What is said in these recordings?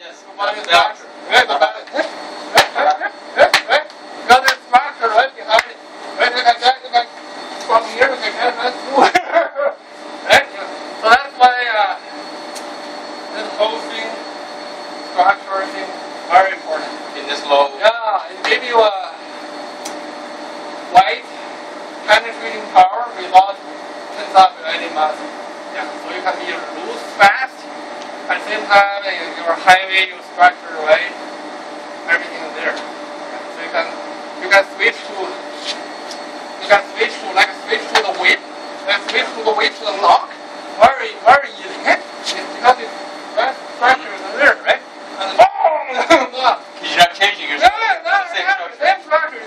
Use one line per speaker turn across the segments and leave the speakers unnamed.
Yes. Body structure. Right, the body. Right, Got that structure right behind it. Right, look at that. Look at from here. Look. That's cool. So that's why uh, this whole thing, very important.
In this low.
Yeah, it give you a light penetrating power without up any muscle. Yeah, so you can be loose fast, the same time your heavy, your structure right, everything is there. So you can you can switch to you can switch to like switch to the weight, then switch to the weight to the lock. Very very easy. It's because it's that structure is there, right? And boom!
You're not changing
No,
yourself.
no, no,
Same
no,
structure.
same structure.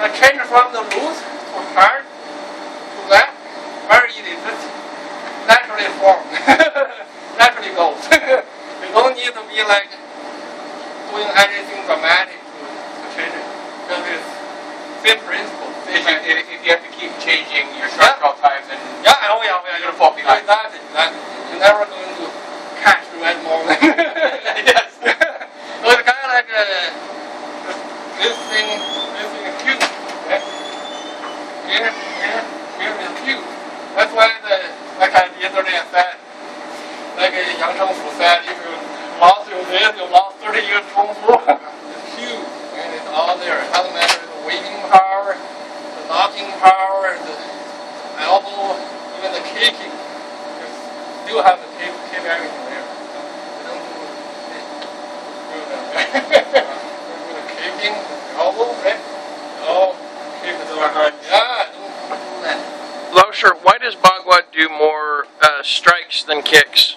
I change from the loose to hard to that. Very easy. Just naturally form. naturally goes. you don't need to be like doing anything dramatic to, to change it. Because it's same principle.
If
Same
you,
idea.
if you have to keep changing structural types and
Yeah, oh yeah, oh yeah.
You're gonna fall behind.
Exactly. Exactly. You're never going to catch the right moment.
yes.
So it's kind of like uh, this thing, this thing is huge. Right? Here, here, here is huge. That's why the, like I yesterday I said, like Yang Chengfu said, if you lost your this, you lost 30 years Chengfu. it's huge. And it's all there. It doesn't matter the weighting power, the knocking power, the elbow, even the kicking. You still have to everything there. You don't do do the, do the kicking, the elbow, right? Oh, keep it hard. Yeah, don't do that.
Laoshi, why does Bagua do more uh, strikes than kicks?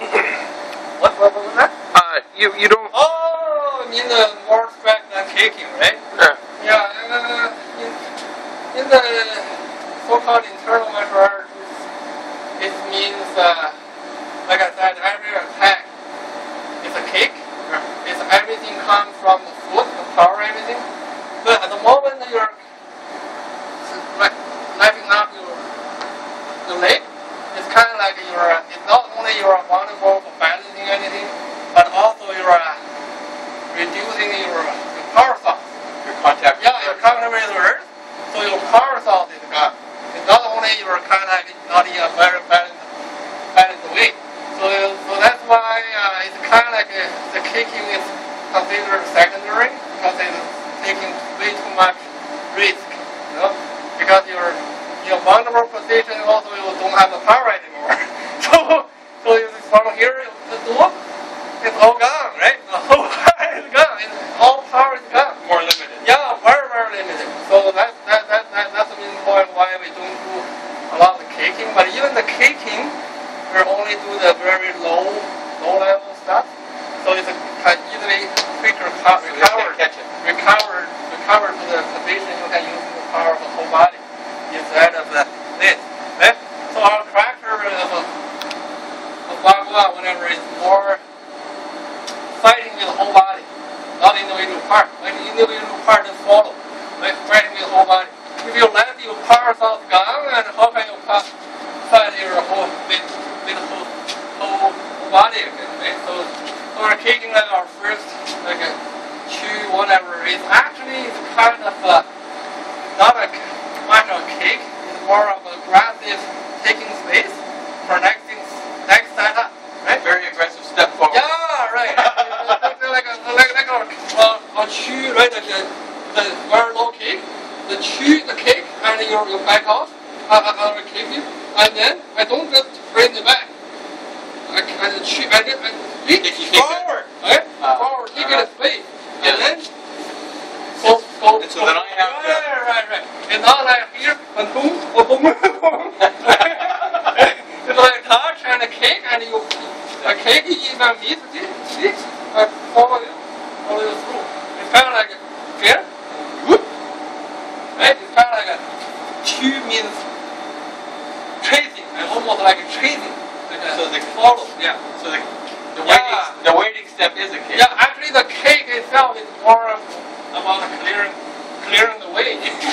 What, level was that?
Uh, you you don't.
Oh, I mean the more strike than kicking, right?
Uh,
Yeah, uh, in, in the so-called internal martial means, uh, like I said, every attack is a kick. It's everything comes from the foot, the power, everything. But at the moment you're like lifting up your the leg, it's kind of like you're. It's not only you're vulnerable for balancing anything, but also you're uh, reducing your, your power source.
your contact.
Yeah, your contact with the earth, so your power source is gone. It's not only your kind of not in a very balanced, balanced way. So, so that's why uh, it's kind of like uh, the kicking is considered secondary because it's taking way too much risk, you know, because you're in a vulnerable position. Also, you don't have the power anymore. so, so it's from here, the door, it's all gone, right? The whole power is gone. It's, all power is gone.
More limited.
Yeah, very, very limited. So that, that, that, that, that's the main point why we don't do a lot of kicking. But even the kicking, we only do the very low, low level stuff. So it's a, can easily quicker co-
So they
recover,
can't catch it.
recover, recover to the position you can use the power of the whole body instead of the, this. Right? So our tractor of uh, a, of Bagua, whenever it's more fighting with the whole body, not individual part. Like individual part just follow, like fighting with the whole body. If you let your parts out gone, and how can you fight your whole with, with the whole, whole body again, right? So, so we're kicking like our whatever. It's actually it's kind of a, not a much of a kick. It's more of a aggressive taking space for next thing, next setup, right?
Very aggressive step forward.
Yeah, right. like like a like like a uh, a chew, right? Like a, the very low kick, the chew, the kick, and you you back off. I, I, I kick you, and then I don't just bring it back. I I chew, I I kick
If you kick it.
forward, right?
Ah,
forward, kick
alright.
it space,
Yeah.
and then go go.
And so
go-
then I have to-
Right, right, right. And not like here, and boom, or boom, boom. it's like touch and a kick, and you a kick even meet this, this, uh, follow you, follow you through. It's kind of like here, whoop, right? It's kind of like a chew means chasing, and almost like chasing. Like a
So the
follow, yeah.
So the the
Yeah.
waiting the waiting step is a kick.
Yeah, actually the cake itself is more about clearing, clearing the way.